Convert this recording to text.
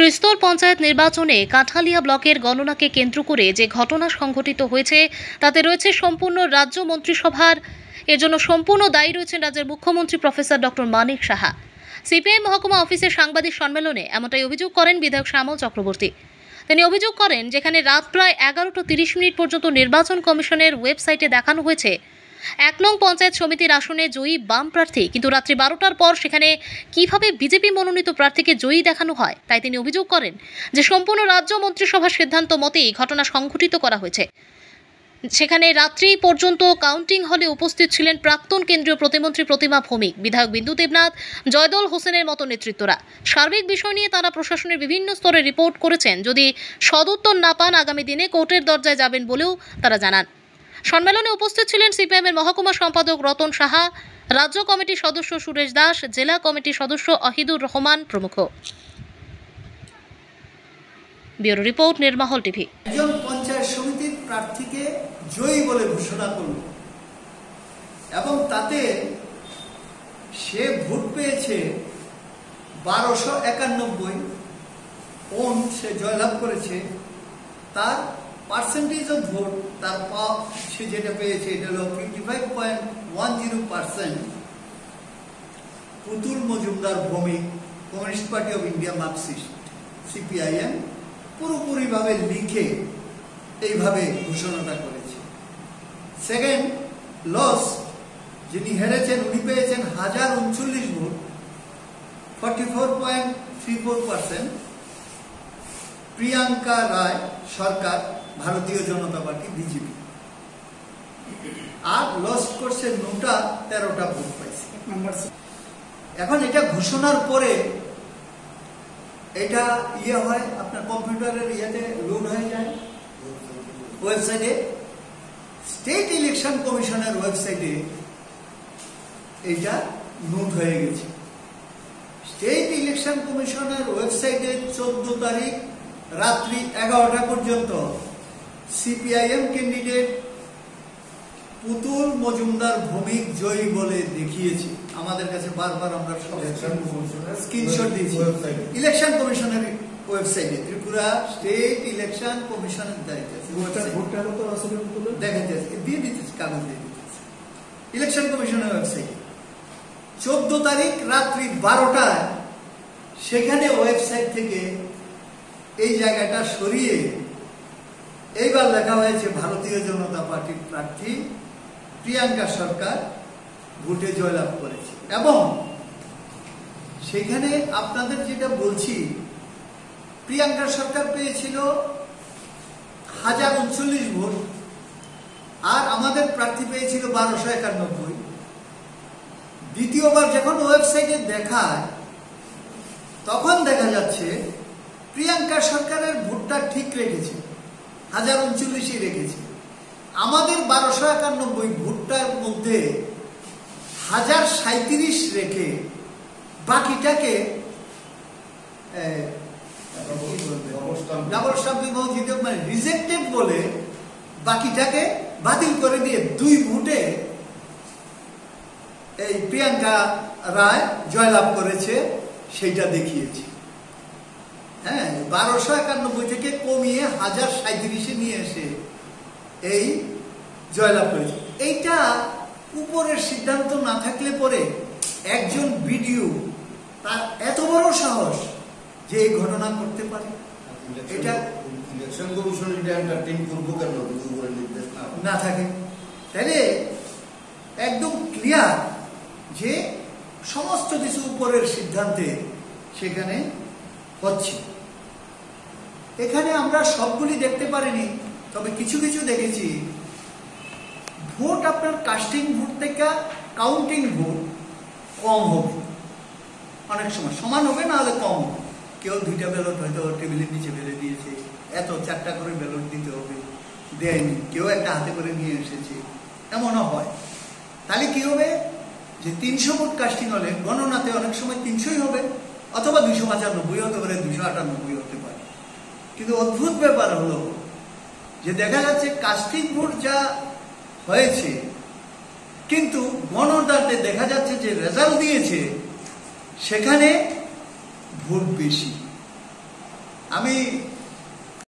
ত্রিস্তর পঞ্চায়েত নির্বাচনে কাঁঠালিয়া ব্লকের গণনাকে কেন্দ্র করে যে ঘটনা সংঘটিত হয়েছে, তাতে রয়েছে সম্পূর্ণ রাজ্য মন্ত্রিসভার। এর জন্য সম্পূর্ণ দায়ী রয়েছেন রাজ্যের মুখ্যমন্ত্রী professor doctor Manik Saha. CPI মহকুমা অফিসের সাংবাদিক সম্মেলনে এমনটাই অভিযোগ করেন বিধায়ক শ্যামল চক্রবর্তী। তিনি অভিযোগ করেন, যেখানে রাত প্রায় এগারোটা তিরিশ মিনিট পর্যন্ত নির্বাচন কমিশনের ওয়েবসাইটে দেখানো হয়েছে এক নং পঞ্চায়েত সমিতির আসনে জয়ী বাম প্রার্থী। কিন্তু রাত্রি বারোটার পর সেখানে কীভাবে বিজেপি মনোনীত প্রার্থীকে জয়ী দেখানো হয়, তাই তিনি অভিযোগ করেন যে সম্পূর্ণ রাজ্য মন্ত্রিসভার সিদ্ধান্ত মতেই ঘটনা সংঘটিত করা হয়েছে। সেখানে রাত্রি পর্যন্ত কাউন্টিং হলে উপস্থিত ছিলেন প্রাক্তন কেন্দ্রীয় প্রতিমন্ত্রী প্রতিমা ভৌমিক, বিধায়ক বিন্দু দেবনাথ, জয়দল হোসেনের মতো নেতৃত্বরা। সার্বিক বিষয় নিয়ে তারা প্রশাসনের বিভিন্ন স্তরে রিপোর্ট করেছেন। যদি সদুত্তর না পান, আগামী দিনে কোর্টের দরজায় যাবেন বলেও তারা জানান। সম্মেলনে উপস্থিত ছিলেন সিপিএমের মহকুমা সম্পাদক রতন সাহা, রাজ্য কমিটির সদস্য সুরেশ দাস, জেলা কমিটির সদস্য অহিদুর রহমান প্রমুখ। Bureau report, Nirmahal TV. একজন পঞ্চায়েত সমিতির প্রার্থীকে জয়ী বলে ঘোষণা করল। এবং তাতে সে ভোট পেয়েছে বারোশো একানব্বই। ওন সে জয়লাভ করেছে। তার পার্সেন্টেজ অফ ভোট তার পা সে যেটা পেয়েছে, এটা হলো fifty five point one zero percent Putul Majumdar Bhowmik Communist Party of India Marxist CPIM পুরোপুরিভাবে লিখে এইভাবে ঘোষণাটা করেছে। সেকেন্ড লস যিনি হেরেছেন, উনি পেয়েছেন হাজার উনচল্লিশ vote forty four point three four percent Priyanka Roy Sarkar Bharatiya Janata Party BJP. আর loss করছে নোটা তেরোটা ভোট পাইছে। এখন এটা ঘোষণার পরে এটা ইয়ে হয় আপনার কম্পিউটারের ইয়েতে লোড হয়ে যায়। ওয়েবসাইটে স্টেট ইলেকশন কমিশনের ওয়েবসাইটে এটা নোট হয়ে গেছে। স্টেট ইলেকশন কমিশনের ওয়েবসাইটে চোদ্দ তারিখ রাত্রি এগারোটা পর্যন্ত। সিপিআইএম ক্যান্ডিডেট পুতুল মজুমদার ভৌমিক জয়ী বলে দেখিয়েছে। আমাদের কাছে বারবার আমরা স্ক্রিনশট দিয়েছি। ইলেকশন কমিশনের ওয়েবসাইটে ত্রিপুরা স্টেট ইলেকশন কমিশনের দায়িত্ব দেখা যাচ্ছে দিয়ে দিতেছে কাগজ দিয়ে দিতেছে। ইলেকশন কমিশনের ওয়েবসাইটে চোদ্দ তারিখ রাত্রি বারোটায় সেখানে ওয়েবসাইট থেকে এই জায়গাটা সরিয়ে এইবার লেখা হয়েছে ভারতীয় জনতা পার্টির প্রার্থী প্রিয়াঙ্কা সরকার ভোটে জয়লাভ করেছে। এবং সেখানে আপনাদের যেটা বলছি, প্রিয়াঙ্কা সরকার পেয়েছিল হাজার উনচল্লিশ ভোট, আর আমাদের প্রার্থী পেয়েছিল বারোশো একানব্বই। দ্বিতীয়বার যখন ওয়েবসাইটে দেখায়, তখন দেখা যাচ্ছে প্রিয়াঙ্কা সরকারের ভোটটা ঠিক রেখেছে। হাজার উনচল্লিশই রেখেছে। আমাদের বারোশো একানব্বই ভোটটার মধ্যে হাজার সাঁত্রিশ রেখে বাকিটাকে ডাবল স্টাম্পিং মানে রিজেক্টেড বলে বাকিটাকে বাতিল করে দিয়ে দুই ভোটে এই প্রিয়াঙ্কা রায় জয়লাভ করেছে সেইটা দেখিয়েছে। হ্যাঁ বারোশো একানব্বই থেকে কমিয়ে হাজার সাঁত্রিশে নিয়ে এসে এই জয়লাভ করেছে। এইটা উপরের সিদ্ধান্ত না থাকলে পরে একজন বিডিও তার এত বড় সাহস যে এই ঘটনা করতে পারে? এটা ইলেকশন কমিশন এটা এন্টারটেইন করব কেন? উপরে নির্দেশ না না থাকে। তাহলে একদম ক্লিয়ার যে সমস্ত কিছু উপরের সিদ্ধান্তে সেখানে হচ্ছে। এখানে আমরা সবগুলি দেখতে পারিনি, তবে কিছু কিছু দেখেছি। ভোট আপনার কাস্টিং ভোট থেকে কাউন্টিং ভোট কম হবে। অনেক সময় সমান হবে না হলে কম হবে। কেউ দুইটা ব্যালট হয়তো টেবিলের নিচে ফেলে দিয়েছে, এত চারটা করে ব্যালট দিতে হবে, দেয়নি। কেউ একটা হাতে করে নিয়ে এসেছে, এমনও হয়। তাহলে কি হবে? যে তিনশো ভোট কাস্টিং হলে গণনাতে অনেক সময় তিনশোই হবে। অথবা দুইশো পঁচানব্বই হতে পারে, দুইশো আটানব্বই হতে পারে। কিন্তু অদ্ভুত ব্যাপার হলো যে দেখা যাচ্ছে কাস্টিং ভোট যা হয়েছে, কিন্তু গণনাতে দেখা যাচ্ছে যে রেজাল্ট দিয়েছে, সেখানে ভোট বেশি। আমি